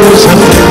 tu che tu sapete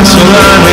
Barcelona